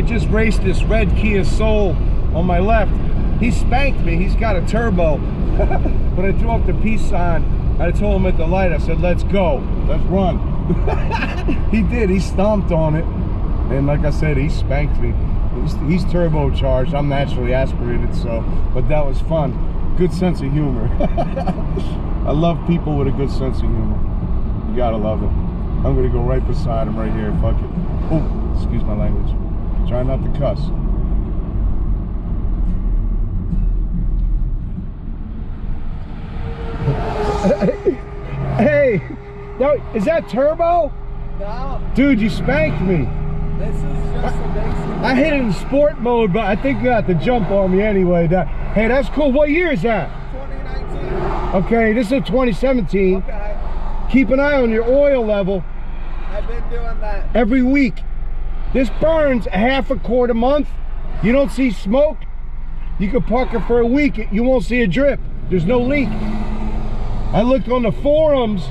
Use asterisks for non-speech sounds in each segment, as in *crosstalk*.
I just raced this red Kia Soul on my left. He spanked me. He's got a turbo. *laughs* but I threw up the peace sign. I told him at the light, I said, let's go. Let's run. *laughs* he did. He stomped on it. And like I said, he spanked me. He's, he's turbocharged. I'm naturally aspirated, so, but that was fun. Good sense of humor. *laughs* I love people with a good sense of humor. You gotta love it. I'm gonna go right beside him right here. Fuck it. Oh, excuse my language. Try not to cuss. hey, no, is that turbo? No, Dude, you spanked me. this is just a basic. I hit it in sport mode, but I think you got the jump on me anyway. That, hey, that's cool. What year is that? 2019. Okay, this is 2017. Okay, Keep an eye on your oil level I've been doing that. every week. This burns a half a quart a month. You don't see smoke. You can park it for a week. You won't see a drip. There's no leak. I looked on the forums.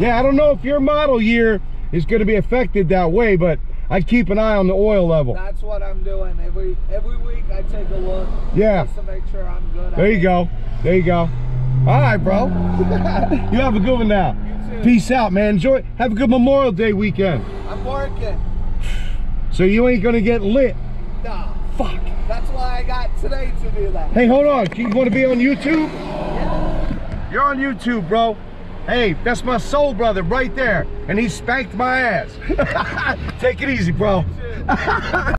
Yeah, I don't know if your model year is going to be affected that way, but I keep an eye on the oil level. That's what I'm doing every every week. I take a look. Yeah. Just to make sure I'm good. There you it. go. There you go. All right, bro. *laughs* you have a good one now. You too. Peace out, man. Enjoy. Have a good Memorial Day weekend. I'm working. So you ain't gonna get lit. No, Fuck. that's why I got today to do that. Hey, hold on. You want to be on YouTube? Yeah. You're on YouTube, bro. Hey, that's my soul brother right there, and he spanked my ass. *laughs* Take it easy, bro.